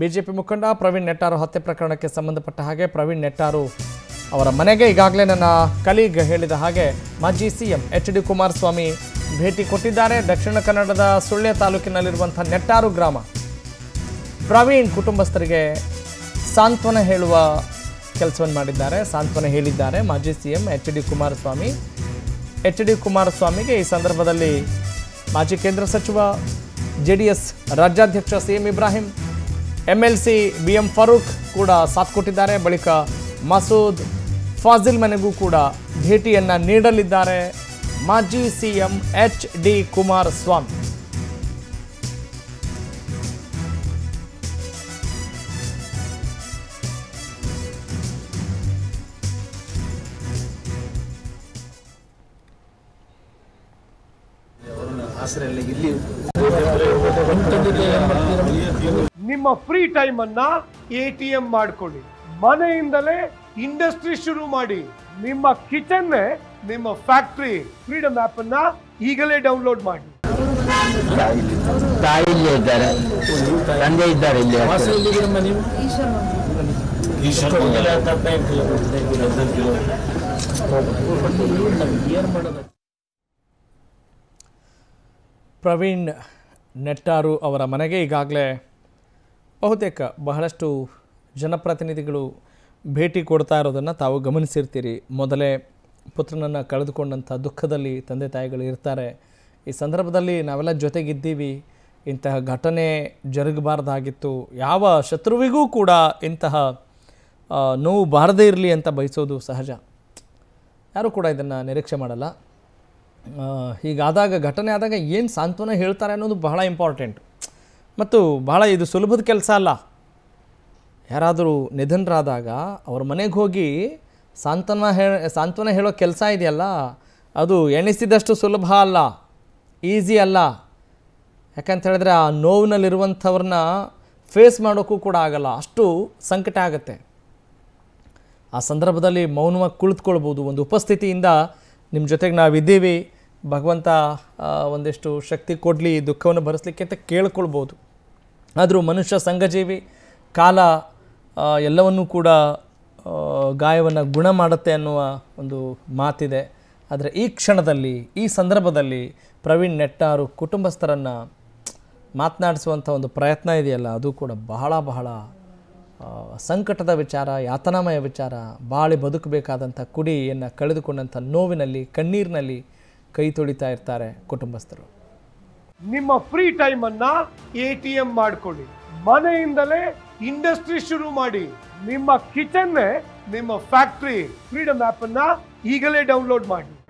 BJP ಮುಖಂಡ ಪ್ರವೀಣ್ ನೆಟ್ಟಾರು ಹತ್ಯೆ ಪ್ರಕರಣಕ್ಕೆ ಸಂಬಂಧಪಟ್ಟ ಹಾಗೆ ಪ್ರವೀಣ್ ನೆಟ್ಟಾರು ಅವರ ಮನೆಗೆ ಈಗಾಗಲೇ ನನ್ನ ಕಲೀಗ್ ಹೇಳಿದ ಹಾಗೆ ಮಾಜಿ ಸಿಎಂ ಎಚ್ ಡಿ ಕುಮಾರಸ್ವಾಮಿ ಭೇಟಿ ಕೊಟ್ಟಿದ್ದಾರೆ. ದಕ್ಷಿಣ ಕನ್ನಡದ ಸುಳ್ಯ ತಾಲೂಕಿನಲ್ಲಿರುವಂಥ ನೆಟ್ಟಾರು ಗ್ರಾಮ. ಪ್ರವೀಣ್ ಕುಟುಂಬಸ್ಥರಿಗೆ ಸಾಂತ್ವನ ಹೇಳುವ ಕೆಲಸವನ್ನು ಮಾಡಿದ್ದಾರೆ. ಸಾಂತ್ವನ ಹೇಳಿದ್ದಾರೆ ಮಾಜಿ C M H D Kumaraswamy. H D ಕುಮಾರಸ್ವಾಮಿಗೆ ಈ ಸಂದರ್ಭದಲ್ಲಿ ಮಾಜಿ ಕೇಂದ್ರ ಸಚಿವ ಜೆ ಡಿ ಎಸ್ ರಾಜ್ಯಾಧ್ಯಕ್ಷ C M Ibrahim M L C B M Farooq ಕೂಡ ಸಾಥ್ ಕೊಟ್ಟಿದ್ದಾರೆ. ಬಳಿಕ ಮಸೂದ್ ಫಾಜಿಲ್ ಮನೆಗೂ ಕೂಡ ಭೇಟಿಯನ್ನು ನೀಡಲಿದ್ದಾರೆ. ಮಾಜಿ C M H D Kumaraswamy. ನಿಮ್ಮ ಫ್ರೀ ಟೈಮ್ ಅನ್ನ ಎ ಟಿ ಎಂ ಮಾಡ್ಕೊಳ್ಳಿ. ಮನೆಯಿಂದಲೇ ಇಂಡಸ್ಟ್ರಿ ಶುರು ಮಾಡಿ. ನಿಮ್ಮ ಕಿಚನ್ ನಿಮ್ಮ ಫ್ಯಾಕ್ಟ್ರಿ ಫ್ರೀಡಮ್ ಆಪ್ ಅನ್ನ ಈಗಲೇ ಡೌನ್ಲೋಡ್ ಮಾಡಿ. ತಾಯಿ ಇಲ್ಲೇ ಇದ್ದಾರೆ. ತಂದೆ ಇದ್ದಾರೆ ಇಲ್ಲಿ ಪ್ರವೀಣ್ ನೆಟ್ಟಾರು ಅವರ ಮನೆಗೆ ಈಗಾಗಲೇ ಬಹುತೇಕ ಬಹಳಷ್ಟು ಜನಪ್ರತಿನಿಧಿಗಳು ಭೇಟಿ ಕೊಡ್ತಾ ಇರೋದನ್ನು ತಾವು ಗಮನಿಸಿರ್ತೀರಿ. ಮೊದಲೇ ಪುತ್ರನನ್ನು ಕಳೆದುಕೊಂಡಂಥ ದುಃಖದಲ್ಲಿ ತಂದೆ ತಾಯಿಗಳು ಇರ್ತಾರೆ. ಈ ಸಂದರ್ಭದಲ್ಲಿ ನಾವೆಲ್ಲ ಜೊತೆಗಿದ್ದೀವಿ. ಇಂತಹ ಘಟನೆ ಜರುಗಬಾರ್ದಾಗಿತ್ತು. ಯಾವ ಶತ್ರುವಿಗೂ ಕೂಡ ಇಂತಹ ನೋವು ಬಾರದೇ ಇರಲಿ ಅಂತ ಬಯಸೋದು ಸಹಜ. ಯಾರೂ ಕೂಡ ಇದನ್ನು ನಿರೀಕ್ಷೆ ಮಾಡಲ್ಲ. ಹೀಗಾದಾಗ ಘಟನೆ ಆದಾಗ ಏನು ಸಾಂತ್ವನ ಹೇಳ್ತಾರೆ ಅನ್ನೋದು ಬಹಳ ಇಂಪಾರ್ಟೆಂಟ್ ಮತ್ತು ಬಹಳ ಇದು ಸುಲಭದ ಕೆಲಸ ಅಲ್ಲ. ಯಾರಾದರೂ ನಿಧನರಾದಾಗ ಅವ್ರ ಮನೆಗೆ ಹೋಗಿ ಸಾಂತ್ವನ ಹೇ, ಸಾಂತ್ವನ ಹೇಳೋ ಕೆಲಸ ಇದೆಯಲ್ಲ, ಅದು ಎಣಿಸಿದಷ್ಟು ಸುಲಭ ಅಲ್ಲ, ಈಸಿ ಅಲ್ಲ. ಯಾಕಂತ ಹೇಳಿದ್ರೆ ಆ ನೋವಿನಲ್ಲಿರುವಂಥವ್ರನ್ನ ಫೇಸ್ ಮಾಡೋಕ್ಕೂ ಕೂಡ ಆಗಲ್ಲ, ಅಷ್ಟು ಸಂಕಟ ಆಗುತ್ತೆ. ಆ ಸಂದರ್ಭದಲ್ಲಿ ಮೌನವಾಗಿ ಕುಳಿತುಕೊಳ್ಬೋದು. ಒಂದು ಉಪಸ್ಥಿತಿಯಿಂದ ನಿಮ್ಮ ಜೊತೆಗೆ ನಾವಿದ್ದೀವಿ. ಭಗವಂತ ಒಂದಿಷ್ಟು ಶಕ್ತಿ ಕೊಡಲಿ, ದುಃಖವನ್ನು ಭರಿಸಲಿಕ್ಕೆ ಅಂತ ಕೇಳ್ಕೊಳ್ಬೋದು. ಆದರೂ ಮನುಷ್ಯ ಸಂಘಜೀವಿ, ಕಾಲ ಎಲ್ಲವನ್ನೂ ಕೂಡ ಗಾಯವನ್ನು ಗುಣ ಮಾಡುತ್ತೆ ಅನ್ನುವ ಒಂದು ಮಾತಿದೆ. ಆದರೆ ಈ ಕ್ಷಣದಲ್ಲಿ, ಈ ಸಂದರ್ಭದಲ್ಲಿ ಪ್ರವೀಣ್ ನೆಟ್ಟಾರು ಕುಟುಂಬಸ್ಥರನ್ನು ಮಾತನಾಡಿಸುವಂಥ ಒಂದು ಪ್ರಯತ್ನ ಇದೆಯಲ್ಲ, ಅದು ಕೂಡ ಬಹಳ ಬಹಳ ಸಂಕಟದ ವಿಚಾರ, ಯಾತನಾಮಯ ವಿಚಾರ, ಬಾಳಿ ಬದುಕಬೇಕಾದಂಥ ಕುಡಿಯನ್ನು ಕಳೆದುಕೊಂಡಂಥ ನೋವಿನಲ್ಲಿ, ಕಣ್ಣೀರಿನಲ್ಲಿ ಕೈ ತೊಳಿತಾ ಇರ್ತಾರೆ ಕುಟುಂಬಸ್ಥರು. ನಿಮ್ಮ ಫ್ರೀ ಟೈಮ್ ಅನ್ನ ಎ ಟಿ ಎಂ ಮಾಡ್ಕೊಳ್ಳಿ. ಮನೆಯಿಂದಲೇ ಇಂಡಸ್ಟ್ರಿ ಶುರು ಮಾಡಿ. ನಿಮ್ಮ ಕಿಚನ್ ನಿಮ್ಮ ಫ್ಯಾಕ್ಟ್ರಿ ಫ್ರೀಡಮ್ ಆಪ್ ಅನ್ನ ಈಗಲೇ ಡೌನ್ಲೋಡ್ ಮಾಡಿ.